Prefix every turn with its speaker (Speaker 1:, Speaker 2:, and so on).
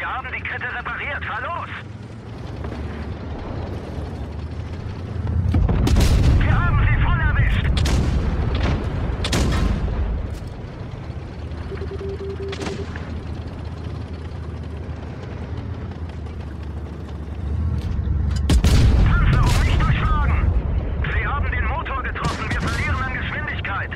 Speaker 1: Wir haben die Kette repariert. Fahr los! Wir haben sie voll erwischt! Panzerung nicht durchschlagen! Sie haben den Motor getroffen. Wir verlieren an Geschwindigkeit.